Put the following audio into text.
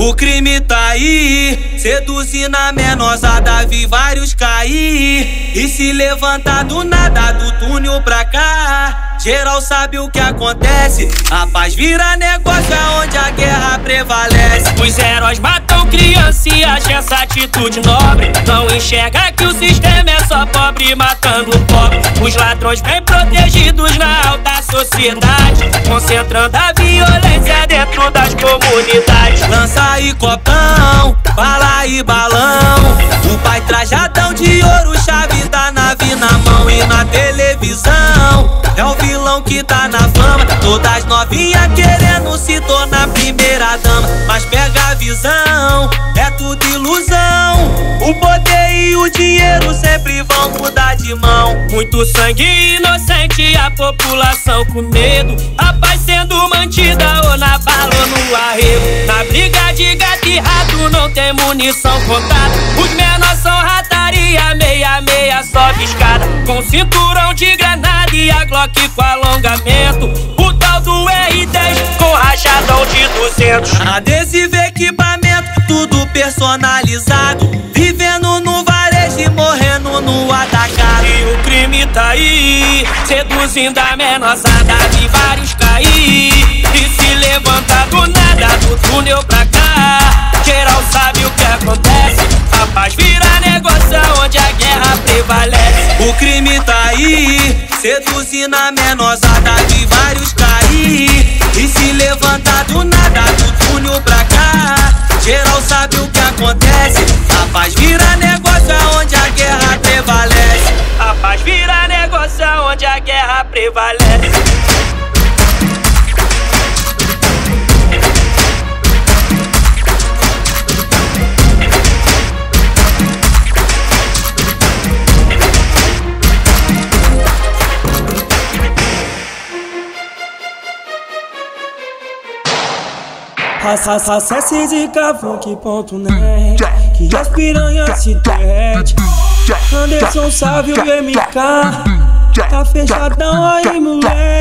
O crime tá aí, seduzindo a menosada, vi vários cair e se levantar do nada do túnel pra cá. Geral sabe o que acontece. A paz vira negócio aonde a guerra prevalece. Os heróis matam criança e acham essa atitude nobre. Não enxerga que o sistema é só pobre matando pobre. Os ladrões bem protegidos na alta sociedade. Concentrando a violência dentro das comunidades. Lança aí copão, bala e balão. O pai trajadão de ouro, chave da nave na mão e na televisão. É o vilão que tá na fama. Todas novinhas querendo se tornar primeira dama. Mas pega a visão, é tudo ilusão. Sempre vão mudar de mão. Muito sangue inocente, a população com medo. A paz sendo mantida ou na bala ou no arrego. Na briga de gato e rato não tem munição contada. Os menores são rataria, meia, meia, sobe escada. Com cinturão de granada e a Glock com alongamento. O tal do R10 com rachadão de 200. Adesivo, equipamento, tudo personalizado. Vivendo aí, seduzindo a menosada. Vi vários cair e se levantar do nada, do túnel pra cá. Geral sabe o que acontece. A paz vira negócio onde a guerra prevalece. O crime tá aí, seduzindo a menosada. Vi vários cair e se onde a guerra prevalece. Acesse zicafunk.net Que as piranhas se derrete Anderson Sávio MK Tá fechadão aí moleque